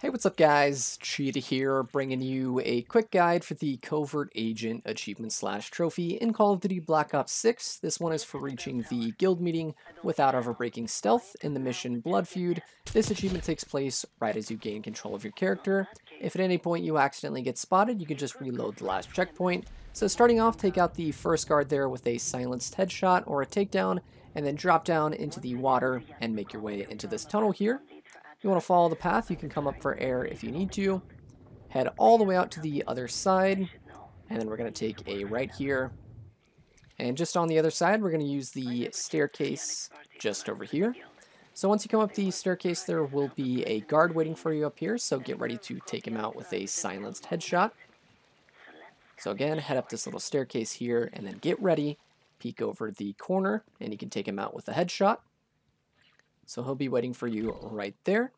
Hey, what's up guys? Cheetah here, bringing you a quick guide for the Covert Agent Achievement Slash Trophy in Call of Duty Black Ops 6. This one is for reaching the guild meeting without ever breaking stealth in the mission Blood Feud. This achievement takes place right as you gain control of your character. If at any point you accidentally get spotted, you can just reload the last checkpoint. So starting off, take out the first guard there with a silenced headshot or a takedown, and then drop down into the water and make your way into this tunnel here. You want to follow the path, you can come up for air if you need to. Head all the way out to the other side, and then we're going to take a right here. And just on the other side, we're going to use the staircase just over here. So once you come up the staircase, there will be a guard waiting for you up here, so get ready to take him out with a silenced headshot. So again, head up this little staircase here, and then get ready, peek over the corner, and you can take him out with a headshot. So he'll be waiting for you right there.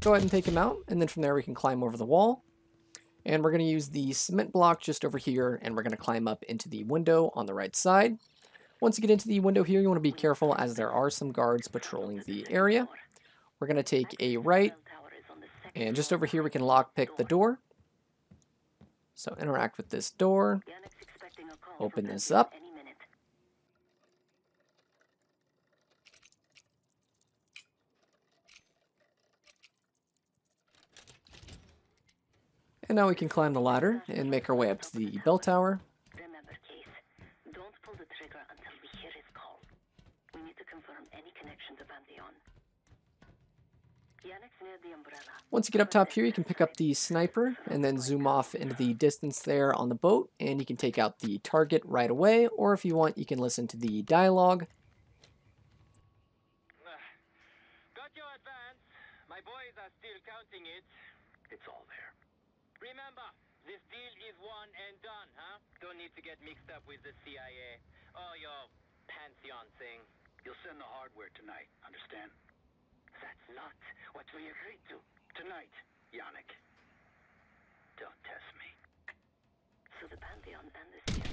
Go ahead and take him out, and then from there we can climb over the wall. And we're going to use the cement block just over here, and we're going to climb up into the window on the right side. Once you get into the window here, you want to be careful as there are some guards patrolling the area. We're going to take a right, and just over here we can lockpick the door. So interact with this door, open this up, And now we can climb the ladder and make our way up to the bell tower. Remember, Case, don't pull the trigger until we hear his call. We need to confirm any connection to Pantheon. Yannick's near the umbrella. Once you get up top here, you can pick up the sniper and then zoom off into the distance there on the boat, and you can take out the target right away, or if you want, you can listen to the dialogue. Got your advance. My boys are still counting it. It's all there. Remember, this deal is one and done, huh? Don't need to get mixed up with the CIA or oh, your Pantheon thing. You'll send the hardware tonight, understand? That's not what we agreed to. Tonight, Yannick. Don't test me. So the Pantheon and the CIA.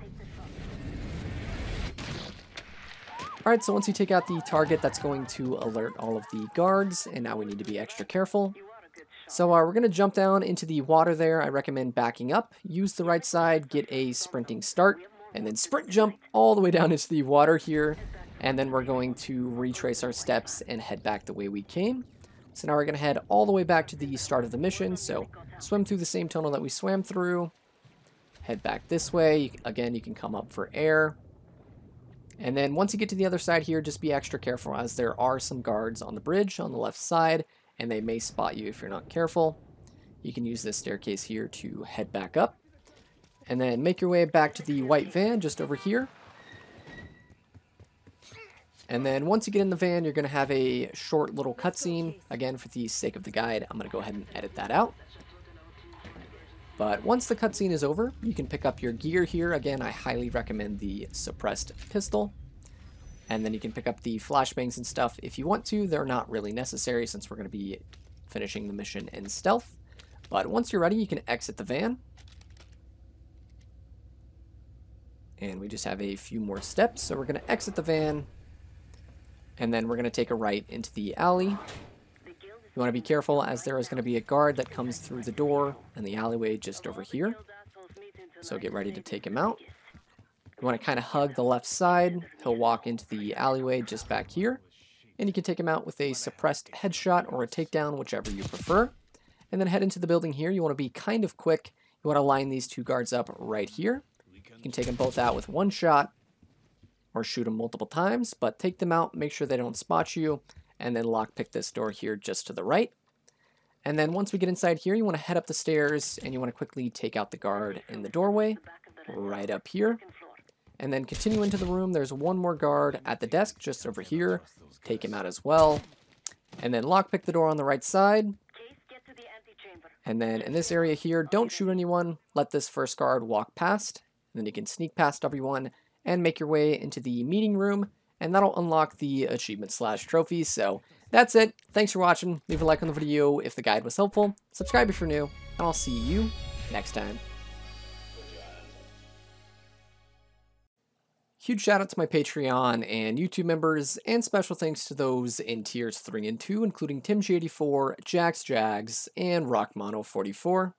Take the shot. Alright, so once you take out the target, that's going to alert all of the guards, and now we need to be extra careful. So uh, we're going to jump down into the water there. I recommend backing up, use the right side, get a sprinting start, and then sprint jump all the way down into the water here. And then we're going to retrace our steps and head back the way we came. So now we're going to head all the way back to the start of the mission. So swim through the same tunnel that we swam through. Head back this way. Again, you can come up for air. And then once you get to the other side here, just be extra careful as there are some guards on the bridge on the left side, and they may spot you if you're not careful. You can use this staircase here to head back up. And then make your way back to the white van just over here. And then once you get in the van, you're going to have a short little cutscene. Again, for the sake of the guide, I'm going to go ahead and edit that out. But once the cutscene is over, you can pick up your gear here. Again, I highly recommend the suppressed pistol. And then you can pick up the flashbangs and stuff if you want to. They're not really necessary since we're going to be finishing the mission in stealth. But once you're ready, you can exit the van. And we just have a few more steps. So we're going to exit the van. And then we're going to take a right into the alley. You want to be careful as there is going to be a guard that comes through the door in the alleyway just over here. So get ready to take him out. You want to kind of hug the left side. He'll walk into the alleyway just back here. And you can take him out with a suppressed headshot or a takedown, whichever you prefer. And then head into the building here. You want to be kind of quick. You want to line these two guards up right here. You can take them both out with one shot or shoot them multiple times, but take them out, make sure they don't spot you, and then lockpick this door here just to the right. And then once we get inside here, you want to head up the stairs and you want to quickly take out the guard in the doorway right up here. And then continue into the room. There's one more guard at the desk just over here. Take him out as well. And then lockpick the door on the right side. And then in this area here, don't shoot anyone. Let this first guard walk past. And then you can sneak past everyone and make your way into the meeting room. And that'll unlock the achievement slash trophy. So that's it. Thanks for watching. Leave a like on the video if the guide was helpful. Subscribe if you're new. And I'll see you next time. Huge shout out to my Patreon and YouTube members, and special thanks to those in tiers 3 and 2, including Tim84, Jax Jags, and Rockmono44.